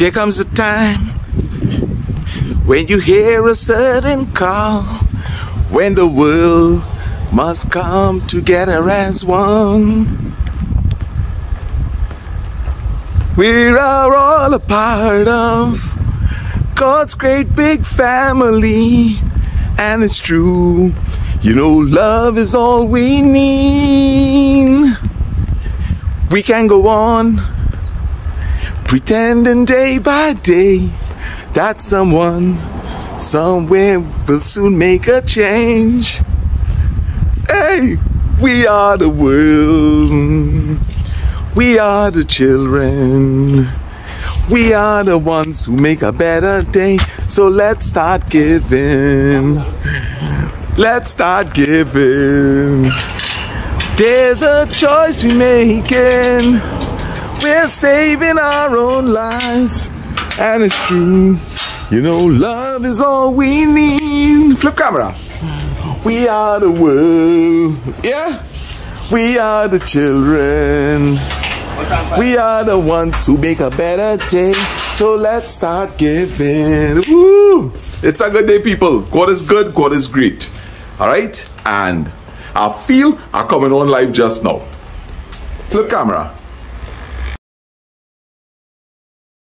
There comes a time when you hear a certain call, when the world must come together as one. We are all a part of God's great big family, and it's true. You know, love is all we need. We can go on pretending day by day that someone somewhere will soon make a change. Hey, we are the world. We are the children. We are the ones who make a better day. So let's start giving. Let's start giving. There's a choice we're making. We're saving our own lives. And it's true. You know, love is all we need. Flip camera. We are the world. Yeah? We are the children. We are the ones who make a better day. So let's start giving. Woo! It's a good day, people. God is good, God is great. Alright? And I feel are coming on live just now. Flip camera.